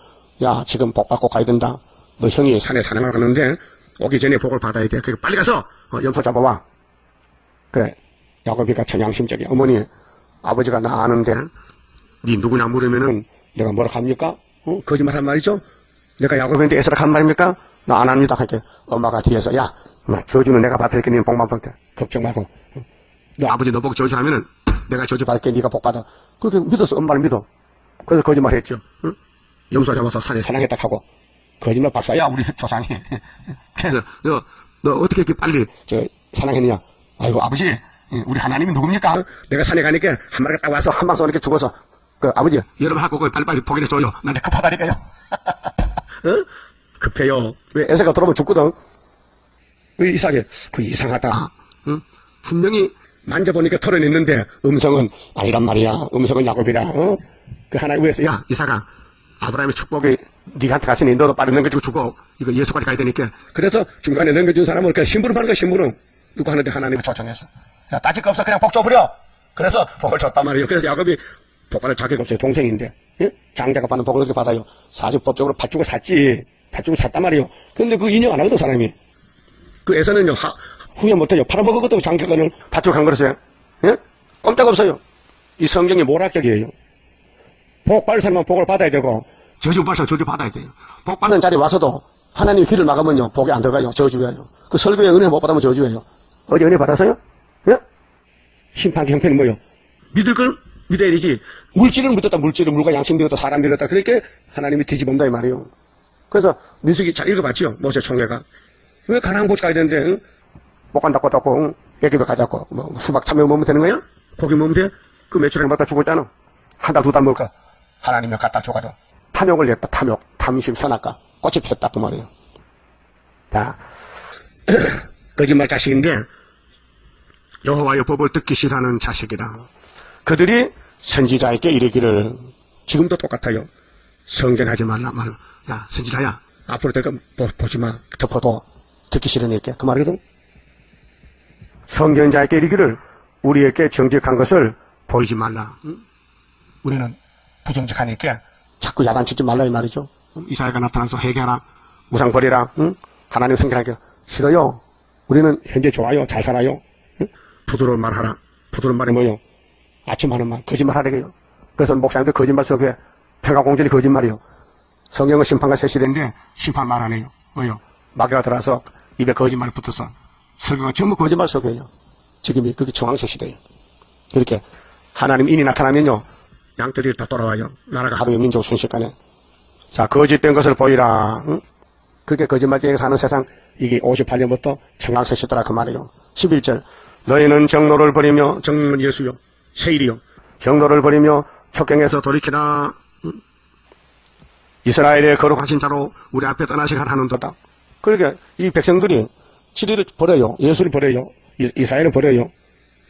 야 지금 복 받고 가야 된다. 너 형이 산에 산행을 가는데 오기 전에 복을 받아야 돼. 그러니까 빨리 가서 어, 염소 잡아와. 그래. 야곱이가 참 양심적이야. 어머니, 아버지가 나 아는데, 니 누구냐 물으면은 내가 뭐라 합니까? 어? 거짓말 한 말이죠? 내가 야곱한테 에서라 한 말입니까? 나 안 합니다. 할게 엄마가 뒤에서 야, 뭐 저주는 내가 받을게 니는 복만 받게 걱정 말고 어? 너 아버지 너 보고 저주하면은 내가 저주 받을게 네가 복 받아. 그렇게 믿어서 엄마를 믿어. 그래서 거짓말 했죠. 응? 염소 잡아서 산에 사랑했다 하고 거짓말 박사야 우리 조상이. 그래서 너, 너 어떻게 이렇게 빨리 저 사랑했느냐? 아이고 아버지 예, 우리 하나님이 누굽니까? 내가 산에 가니까 한 마리가 딱 와서 한 방송 이렇게 죽어서 그 아버지 여러분 하고 그 빨리빨리 포기해 줘요. 나한테 급하다니까요. 어? 급해요. 왜 애새가 들어오면 죽거든. 왜 이상해? 그 이상하다. 응? 분명히 만져보니까 털어냈는데 음성은 아니란 말이야. 음성은 야곱이라. 어? 그 하나님 위해서 야 이사가 아브라함의 축복이 네한테 갔으니 너도 빨리 넘겨주고 죽어. 이거 예수까지 가야 되니까. 그래서 중간에 넘겨준 사람을 그냥 심부름 하는 거야 심부름. 누구 하는데 하나님이 초청했어. 야 따질 거 없어 그냥 복 줘버려. 그래서 복을 줬단 말이에요. 그래서 야곱이 복 받을 자격 없어요. 동생인데. 예? 장자가 받는 복을 어떻게 받아요? 사실 법적으로 밭주고 샀지. 밭주고 샀단 말이에요. 근데 그 인정 안 하거든 사람이. 그 애서는요, 하, 후회 못해요. 팔아먹었거든, 장기간을. 밭주고 간 거라서요. 예? 꼼짝 없어요. 이 성경이 모락적이에요. 복 받을 사람은 복을 받아야 되고, 저주 받을 사람은 저주 받아야 돼요. 복 받는 자리에 와서도 하나님 길을 막으면요, 복이 안 들어가요. 저주예요. 그 설교에 은혜 못 받으면 저주예요. 어제 은혜 받았어요? 예? 심판의 형편이 뭐예요? 믿을 걸 믿어야 되지. 물질을 믿었다, 물질을 물과 양심 믿었다, 사람 믿었다. 그러니까 하나님이 뒤집은다, 이 말이에요. 그래서 민숙이 잘 읽어봤죠? 모세 총회가. 왜 가나안 고지 가야 되는데, 응? 못 간다고 떴고, 응? 애기도 가자고, 뭐, 수박 참외 먹으면 되는 거야? 고기 먹으면 돼? 그 매출액 받다 죽었잖아. 한 달, 두 달 먹을까? 하나님이 갖다 줘가지고. 탐욕을 냈다, 탐욕. 탐심 선악과. 꽃이 피었다, 그 말이에요. 자, 거짓말 자식인데, 여호와의 법을 듣기 싫어하는 자식이라. 그들이 선지자에게 이르기를, 지금도 똑같아요. 성전하지 말라, 말라. 야, 선지자야. 앞으로 될거 보지 마. 덮어도 듣기 싫으니까. 그 말이거든. 성전자에게 이르기를 우리에게 정직한 것을 보이지 말라. 응? 우리는 부정직하니까 자꾸 야단치지 말라 이 말이죠. 이사야가 나타나서 회개하라. 우상 버리라. 응? 하나님 성경하니까 싫어요. 우리는 현재 좋아요. 잘 살아요. 응? 부드러운 말 하라. 부드러운 말이 뭐요? 아침 하는 말. 거짓말 하래요. 그래서 목사님들 거짓말 속에 평화공전이 거짓말이요. 성경은 심판과 세실인데 심판 말 안 해요. 뭐요? 마귀가 들어와서 입에 거짓말 붙어서 설교가 전부 거짓말 속에요. 지금이 그게 중앙세 시대예요. 이렇게 하나님 인이 나타나면요. 양떼들이 다 돌아와요. 나라가 하루의 민족 순식간에. 자, 거짓된 것을 보이라. 응? 그렇게 거짓말쟁이가 사는 세상 이게 58년부터 청강세 시대라 그 말이에요. 11절 너희는 정로를 버리며 정로는 예수요. 세일이요. 정로를 버리며 촉경에서 돌이키라. 응? 이스라엘의 거룩하신 자로 우리 앞에 떠나시게 하는도다. 그러니까 이 백성들이 치리를 버려요. 예수를 버려요. 이- 이스라엘을 버려요.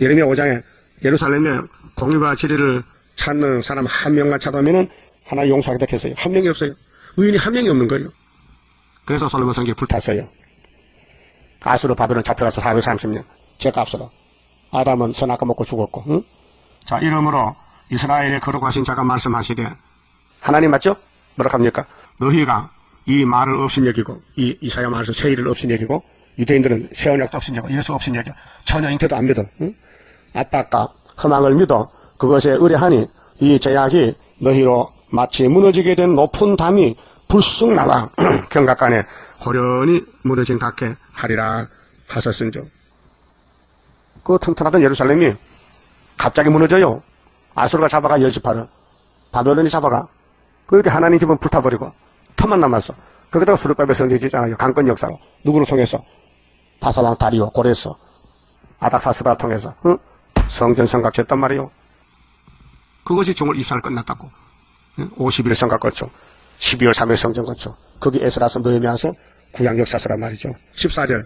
예레미야 5장에 예루살렘에 공의와 진리를 찾는 사람 한 명만 찾아오면은 하나 용서하겠다 했어요. 한 명이 없어요. 의인이 한 명이 없는 거예요. 그래서 솔로몬 성경이 불탔어요. 가수로 바벨론 잡혀가서 430년. 죄값으로. 아담은 선악과 먹고 죽었고. 응? 자 이러므로 이스라엘의 거룩하신 자가 말씀하시되 하나님 맞죠? 뭐라 합니까? 너희가 이 말을 없인 여기고 이 이사야 말에서 세일을 없인 여기고 유대인들은 새 언약도 없인 여기고 예수 없인 여기고 전혀 잉태도 안 믿어. 응? 아따까 허망을 믿어 그것에 의뢰하니 이 제약이 너희로 마치 무너지게 된 높은 담이 불쑥 나와 경각간에 호련히 무너진 각해 하리라 하셨은즉 그 튼튼하던 예루살렘이 갑자기 무너져요. 아수르가 잡아가 열지파를 바벨론이 잡아가 그렇게 하나님 집은 불타버리고 터만 남았어. 거기다가 수르바벨 성전 짓잖아요. 강권 역사로 누구를 통해서 바사왕 다리오 고레스 아닥사스가 통해서 응? 성전 성각했단 말이요. 그것이 종을 입사를 끝났다고. 응? 50일 성각 거쳐. 12월 3일 성전 거쳐. 거기 에스라서 너에미아서 구약 역사서란 말이죠. 14절.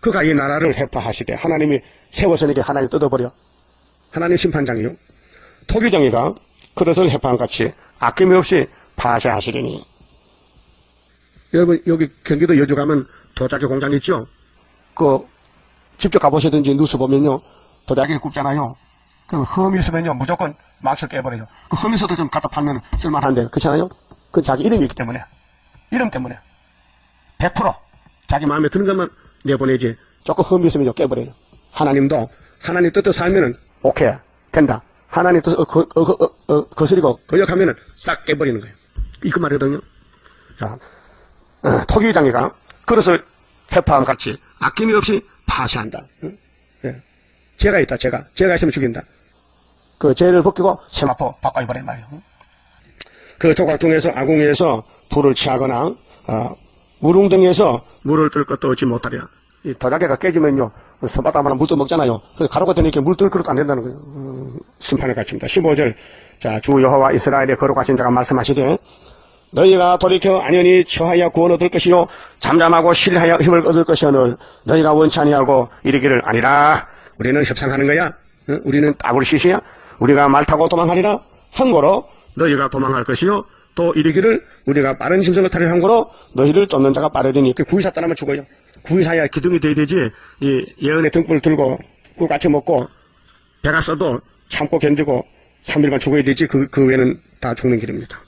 그가 이 나라를 회파하시되 하나님이 세워서니까 하나님 뜯어버려. 하나님 심판장이요. 토기정이가 그릇을 회파한 같이 아낌이 없이 파쇄하시리니. 여러분 여기 경기도 여주 가면 도자기 공장 있죠? 그 직접 가보시든지 뉴스 보면요 도자기 굽잖아요. 그 흠이 있으면요 무조건 막실 깨버려요. 그 흠에서도 좀 갖다 팔면 쓸만한데 그렇잖아요. 그 자기 이름이 있기 때문에 이름 때문에 100% 자기 마음에 드는 것만 내보내지 조금 흠이 있으면 깨버려요. 하나님도 하나님 뜻대로 살면은 오케이 된다. 하나님 뜻을 거, 어, 거, 어, 어, 거스리고 거역하면은 싹 깨버리는 거예요. 이 그 말이거든요. 자, 어, 토기장이가 그릇을 해파함 같이 아낌이 없이 파쇄한다. 응? 예. 죄가 있다, 죄가. 죄가 있으면 죽인다. 그 죄를 벗기고 세마포 바꿔버린 말이에요. 응? 그 조각 중에서 아궁이에서 불을 취하거나 어, 물웅덩이에서 물을 뜰 것도 얻지 못하리라. 이 도자기가 깨지면요 선바닥 하나 물도 먹잖아요. 가루가 되니까 물뜰 것도 안 된다는 거예요. 어, 심판을 갖춥니다. 15절 자 주 여호와 이스라엘에 거룩하신 자가 말씀하시되 너희가 돌이켜 안연히 처하여 구원 얻을 것이요 잠잠하고 신뢰하여 힘을 얻을 것이오늘 너희가 원치 아니하고 이르기를 아니라 우리는 협상하는 거야. 어? 우리는 따블 시시야. 우리가 말 타고 도망하리라 한 거로 너희가 도망할 것이요 또 이르기를 우리가 빠른 심성을 타려 한 거로 너희를 쫓는 자가 빠르리니 그 구이사 떠나면 죽어요. 구이사야 기둥이 돼야 되지 이 예언의 등불을 들고 꿀 같이 먹고 배가 써도 참고 견디고 3일간 죽어야 되지 그, 그 외에는 다 죽는 길입니다.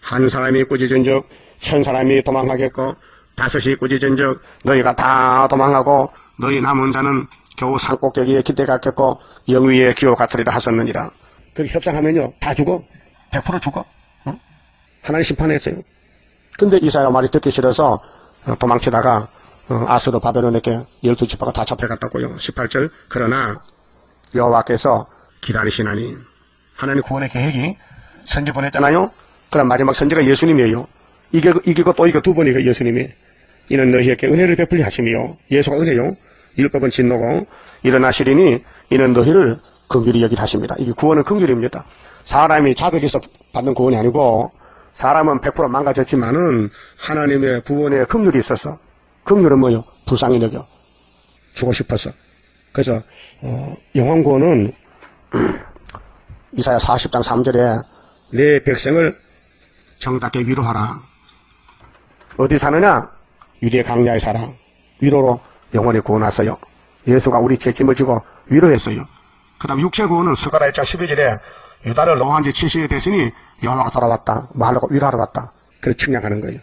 한 사람이 꾸짖은즉 천 사람이 도망하겠고 다섯이 꾸짖은즉 너희가 다 도망하고 너희 남은 자는 겨우 산꼭대기에 기대 갔겠고 영위에 기호 같으리라 하셨느니라. 그렇게 협상하면요 다 죽어 100% 죽어 어? 하나님 심판했어요. 근데 이사야 말이 듣기 싫어서 어, 도망치다가 어, 아스도 바벨론에게 열두 지파가 다 잡혀갔다고요. 18절 그러나 여호와께서 기다리시나니 하나님 구원의 계획이 선지 보냈잖아요. 그다음 마지막 선지가 예수님이에요. 이기고, 이기고 또 이기고 두 번이고 예수님이 이는 너희에게 은혜를 베풀리 하심이요. 예수가 은혜요. 율법은 진노고 일어나시리니 이는 너희를 긍휼히 여기 하십니다. 이게 구원은 긍휼입니다. 사람이 자격에서 받는 구원이 아니고 사람은 100% 망가졌지만은 하나님의 구원에 긍휼이 있어서 긍휼은 뭐요? 불쌍히 여겨 주고 싶어서 그래서 어, 영원 구원은 이사야 40장 3절에 내 백성을 정답게 위로하라. 어디 사느냐? 유리의 강야에 살아. 위로로 영원히 구원하어요 예수가 우리 죄짐을 지고 위로했어요. 그 다음 육체 구원은 스가랴 1장 12절에 유다를 노한 지 70이 됐으니 여호와가 돌아왔다. 말하고 위로하러 왔다. 그래 측량하는 거예요.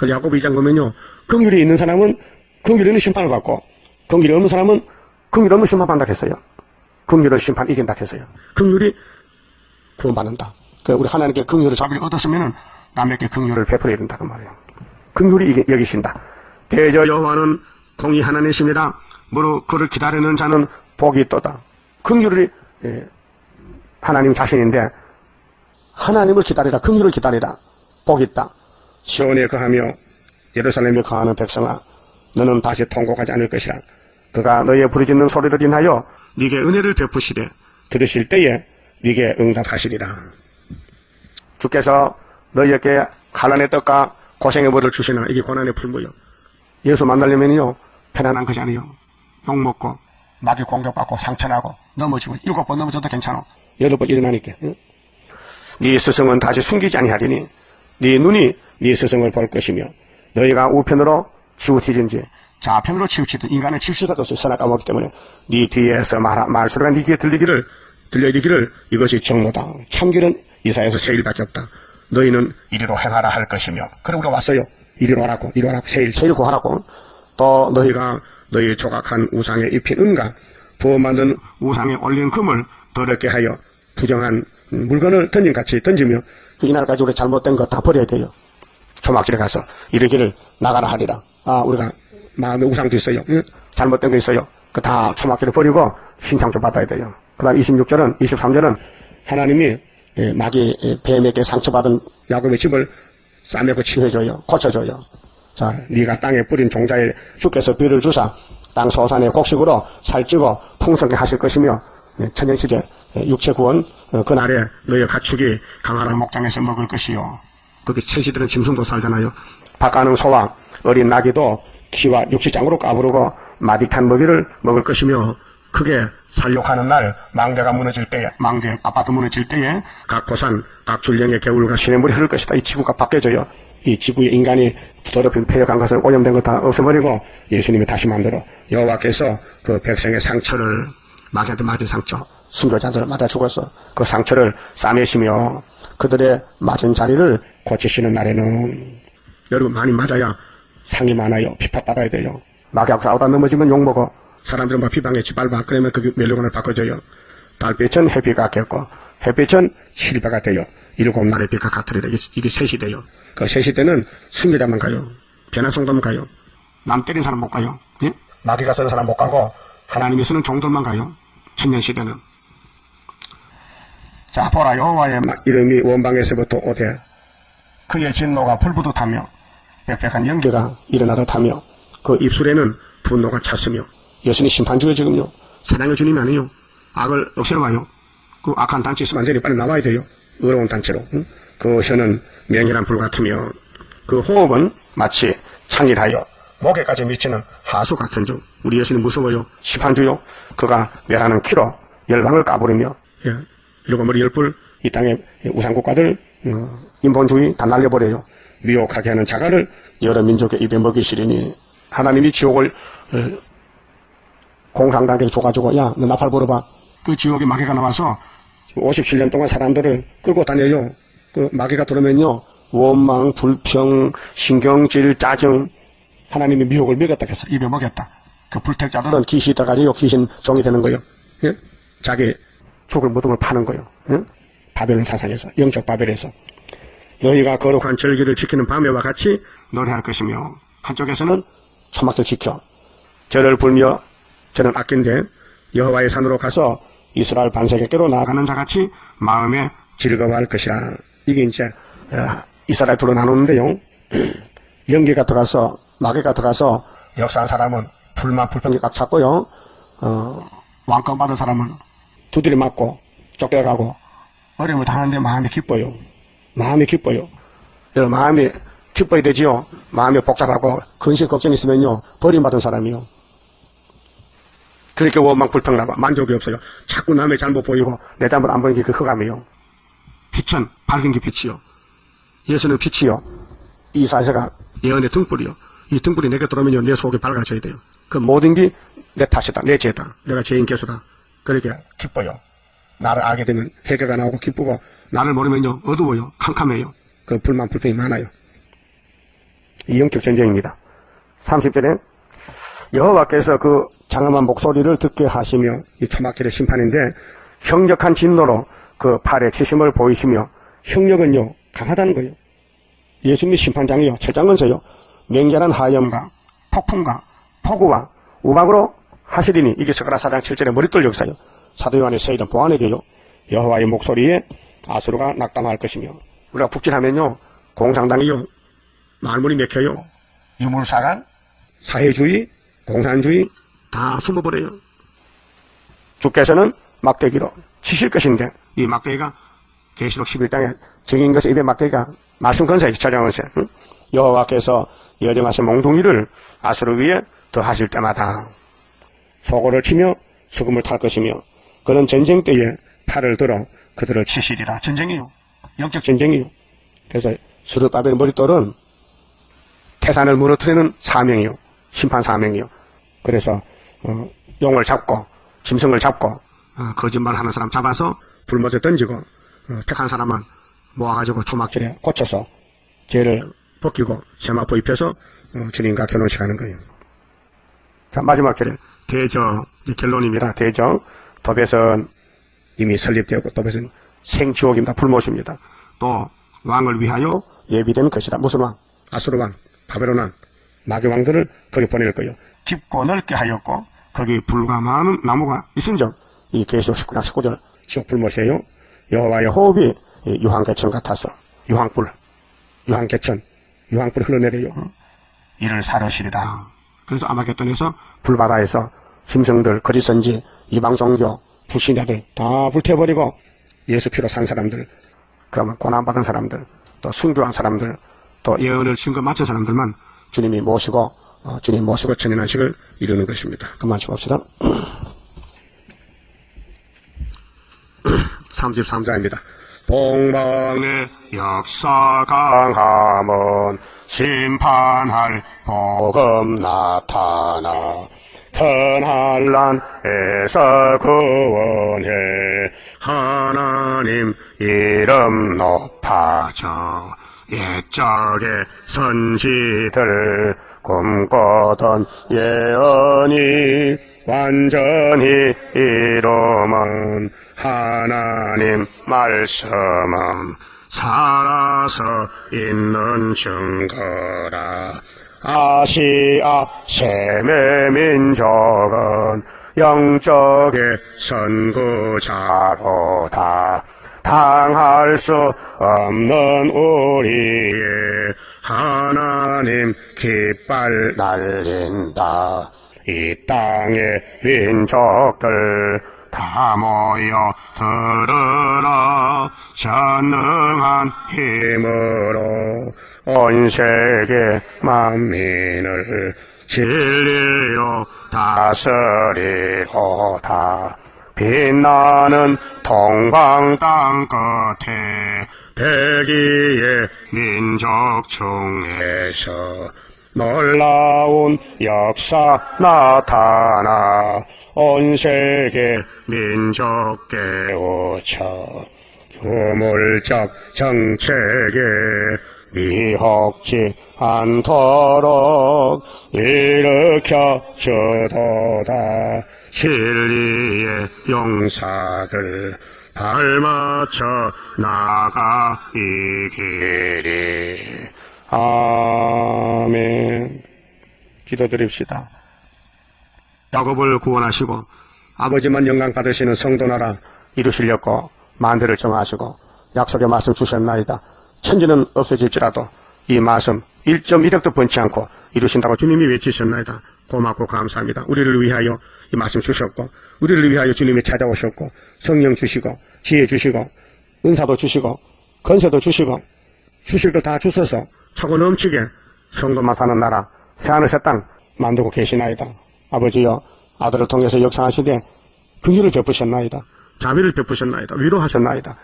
그 야고보 2장 보면요. 긍휼이 있는 사람은 긍휼이 있는 심판을 받고 긍휼이 없는 사람은 긍휼 없는 심판받는다 했어요. 긍휼을 심판 이긴다 했어요. 긍휼이 구원받는다. 그 우리 하나님께 긍휼을 자비를 얻었으면은 남에게 긍휼을 베풀어야 된다 그 말이에요. 긍휼이 여기신다. 대저 여호와는 공의 하나님이십니다. 무릇 그를 기다리는 자는 복이 있도다. 긍휼이 예, 하나님 자신인데 하나님을 기다리라. 긍휼을 기다리라. 복이 있다. 시온에 거하며 예루살렘에 거하는 백성아 너는 다시 통곡하지 않을 것이라. 그가 너의 부르짖는 소리를 인하여 네게 은혜를 베푸시되 들으실 때에 네게 응답하시리라. 주께서 너희에게 환란의 떡과 고생의 벌을 주시나 이게 고난의 풀무요. 예수 만나려면요 편안한 것이 아니요. 욕먹고 마귀 공격받고 상처나고 넘어지고 일곱 번 넘어져도 괜찮아. 여덟 번 일어나니까. 응? 네 스승은 다시 숨기지 아니하리니 네 눈이 네 스승을 볼 것이며 너희가 우편으로 치우치든지 좌편으로 치우치든 인간의 치우치가 없어요. 선악 까먹기 때문에 네 뒤에서 말, 말소리가 네 귀에 들리기를 들려이기를 이것이 정로다. 참길은 이사에서 세일밖에 없다. 너희는 이리로 행하라 할 것이며 그래 우리가 왔어요. 이리로 하라고 이리로 하라고 세일 세일 구하라고 또 너희가 너희 조각한 우상에 입힌 은과 부어 만든 우상에 올린 금을 더럽게 하여 부정한 물건을 던진 같이 던지며 그 이날까지 우리 잘못된 거 다 버려야 돼요. 초막질에 가서 이르기를 나가라 하리라. 아 우리가 마음에 우상도 있어요. 응? 잘못된 거 있어요. 그 다 초막질을 버리고 신청 좀 받아야 돼요. 그 다음 26절은 23절은 하나님이 예, 마귀 예, 뱀에게 상처받은 야곱의 집을 싸매고 치료해줘요. 고쳐줘요. 자, 네가 땅에 뿌린 종자에 주께서 비를 주사 땅 소산의 곡식으로 살찌고 풍성하게 하실 것이며 예, 천년시대 육체 구원 어, 그날에 너의 가축이 강하란 목장에서 먹을 것이요. 거기 천시들은 짐승도 살잖아요. 박가는 소와 어린 나귀도 키와 육지장으로 까부르고 마디탄 먹이를 먹을 것이며 크게 살육하는 날 망대가 무너질 때에 망대 아파트 무너질 때에 각 고산 각 줄령의 개울과 시냇물이 흐를 것이다. 이 지구가 바뀌어져요. 이 지구에 인간이 더럽힌 폐역한 것을 오염된 것 다 없애버리고 예수님이 다시 만들어 여호와께서 그 백성의 상처를 맞아도 맞은 상처 순교자들 맞아 죽었어. 그 상처를 싸매시며 그들의 맞은 자리를 고치시는 날에는 여러분 많이 맞아야 상이 많아요. 비판받아야 돼요. 마귀하고 싸우다 넘어지면 욕먹어. 사람들은 막 비방했지 밟아. 그러면 그 멸류관을 바꿔줘요. 달빛은 해비가 겠고 햇빛은 실배가 되어 일곱 날의 빛과 같으리라. 이게, 이게 셋이 돼요. 그 셋이 때는 순교자만 가요. 변화성도만 가요. 남 때린 사람 못 가요. 예? 마귀가 쓰는 사람 못 가고 하나님이 쓰는 종들만 가요. 천년 시대는. 자 보라 여호와의 이름이 원방에서부터 오되 그의 진노가 불부듯하며 빽빽한 연기가 일어나듯하며 그 입술에는 분노가 찼으며 여신이 심판주에 지금요 사랑의 주님이 아니요 악을 억세로 와요 그 악한 단체 있으면 안되니 빨리 나와야 돼요 어려운 단체로 응? 그 혀는 맹렬한 불 같으며 그 호흡은 마치 창이하여 목에까지 미치는 하수 같은 중 우리 여신이 무서워요 심판주요 그가 멸하는 키로 열방을 까부리며 예. 일곱 머리 열불 이 땅의 우상국가들 어, 인본주의 다 날려버려요. 미혹하게 하는 자가를 여러 민족의 입에 먹이시리니 하나님이 지옥을 어, 공상당에게 줘가지고 야 너 나팔 불어봐. 그 지옥에 마귀가 나와서 57년 동안 사람들을 끌고 다녀요. 그 마귀가 들어오면요. 원망, 불평, 신경질, 짜증. 하나님이 미혹을 먹였다 해서 입에 먹였다. 그 불택자들은 귀시 있다가지고 귀신 종이 되는 거예요. 예? 자기 죽을 무덤을 파는 거예요. 예? 바벨론 사상에서 영적 바벨에서 너희가 거룩한 절기를 지키는 밤에와 같이 노래할 것이며 한쪽에서는 초막도 지켜 저를 불며 저는 아낀데 여호와의 산으로 가서 이스라엘 반석에게로 나아가는 자같이 마음에 즐거워할 것이라. 이게 이제 어, 이스라엘 둘로 나누는데요. 연기가 들어가서 마귀가 들어가서 역사한 사람은 불만 불평이 꽉 찼고요. 어, 왕권 받은 사람은 두드려 맞고 쫓겨가고 어려움을 당하는데 마음이 기뻐요 마음이 기뻐요. 여러분, 마음이 기뻐야 되지요. 마음이 복잡하고 근심 걱정이 있으면요. 버림받은 사람이요. 그렇게 원망 불평나고 만족이 없어요. 자꾸 남의 잘못 보이고 내 잘못 안 보이는 게 그 흑암이요. 빛은 밝은 게 빛이요. 예수는 빛이요. 이 사세가 예언의 등불이요. 이 등불이 내게 들어오면요. 내 속이 밝아져야 돼요. 그 모든 게 내 탓이다. 내 죄다. 내가 죄인 개수다. 그렇게 기뻐요. 나를 알게 되면 회개가 나오고 기쁘고 나를 모르면요 어두워요 캄캄해요. 그 불만 불평이 많아요. 이 영적 전쟁입니다. 30절에 여호와께서 그 장엄한 목소리를 듣게 하시며 이 초막절의 심판인데 형력한 진노로 그 팔에 치심을 보이시며 형력은요 강하다는 거예요. 예수님이 심판장이요 철장건서요. 맹렬한 하염과 폭풍과 폭우와 우박으로 하시리니 이게 스가라 사장 7절의 머릿돌 역사요. 사도 요한의 세일은 보완에게요. 여호와의 목소리에 아수르가 낙담할 것이며. 우리가 북진하면요 공산당이요 말문이 맥혀요. 유물사관? 사회주의 공산주의 다 숨어버려요. 주께서는 막대기로 치실 것인데 이 막대기가 계시록 11장에 증인 것이 입에 막대기가 말씀 건사에 찾아오세요 응? 여호와께서 여정하신 몽둥이를 아수르 위에 더하실 때마다 소고를 치며 수금을 탈 것이며 그런 전쟁 때에 팔을 들어 그들을 치시리라. 전쟁이요. 영적 전쟁이요. 그래서 수르바벨 머릿돌은 태산을 무너뜨리는 사명이요. 심판 사명이요. 그래서 어, 용을 잡고 짐승을 잡고 어, 거짓말하는 사람 잡아서 불못에 던지고 어, 택한 사람은 모아가지고 초막절에 고쳐서 죄를 벗기고 세마포 입혀서 어, 주님과 결혼식 하는 거예요. 자 마지막 절에 대저 결론입니다. 대저 도배선 이미 설립되었고 또 무슨 생지옥입니다. 불못입니다. 또 왕을 위하여 예비된 것이다. 무슨 왕? 아수르 왕, 바벨론 왕, 마귀 왕들을 거기 보낼 거예요. 깊고 넓게 하였고 거기 불과 많은 나무가 있은즉 이 계시록 19장 19절 지옥 불못이에요. 여호와의 호흡이 유황개천 같아서 유황불, 유황개천, 유황불 흘러내려요. 이를 사르시리다. 그래서 아마겟돈에서 불바다에서 짐승들, 거리선지, 이방종교, 불신자들 다 불태워버리고 예수 피로 산 사람들, 그러면 고난받은 사람들, 또 순교한 사람들, 또 예언을 신거 맞춘 사람들만 주님이 모시고 어, 주님 모시고 천연한식을 이루는 것입니다. 그만 줍시다. 33장입니다. 동방의 역사 강함은 심판할 복음 나타나 천한란에서 구원해 하나님 이름 높아져 옛적의 선지들 꿈꿔던 예언이 완전히 이루면 하나님 말씀은 살아서 있는 증거라. 아시아 셈의 민족은 영적의 선구자로다. 당할 수 없는 우리의 하나님 깃발 날린다. 이 땅의 민족들 다 모여 들으라. 전능한 힘으로 온 세계 만민을 진리로 다스리로다 빛나는 동방 땅 끝에 백이의 민족 중에서 놀라운 역사 나타나 온 세계 민족 깨우쳐 유물적 정책에 미혹지 않도록 일으켜 주도다. 진리의 용사들 발맞춰 나가 이 길이 아멘 기도드립시다 야곱을 구원하시고 아버지만 영광 받으시는 성도 나라 이루시려고 만대를 정하시고 약속의 말씀 주셨나이다. 천지는 없어질지라도 이 말씀 1.1억도 번치 않고 이루신다고 주님이 외치셨나이다. 고맙고 감사합니다. 우리를 위하여 이 말씀 주셨고 우리를 위하여 주님이 찾아오셨고 성령 주시고 지혜 주시고 은사도 주시고 건세도 주시고 주실 것다 주셔서 차고 넘치게 성도만 사는 나라 새하늘 새 땅 만들고 계시나이다. 아버지여 아들을 통해서 역사하시되 긍휼을 베푸셨나이다. 자비를 베푸셨나이다. 위로하셨나이다.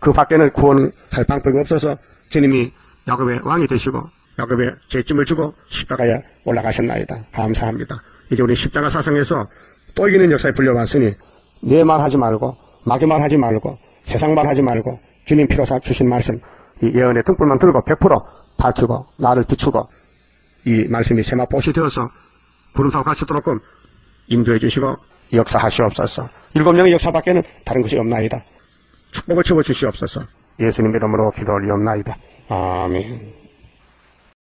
그 밖에는 구원할 방법이 없어서 주님이 야곱의 왕이 되시고 야곱의 죄짐을 주고 십자가에 올라가셨나이다. 감사합니다. 이제 우리 십자가 사상에서 또 이기는 역사에 불려왔으니 내 말 하지 말고 마귀 말 하지 말고 세상 말 하지 말고 주님 피로 사 주신 말씀 이 예언의 등불만 들고 100% 밝히고 나를 비추고 이 말씀이 세마포시 되어서 구름 타고 같이 들어끔 인도해 주시고 역사하시옵소서. 일곱 명의 역사밖에는 다른 것이 없나이다. 축복을 채워 주시옵소서. 예수님 이름으로 기도 올리옵나이다. 아멘.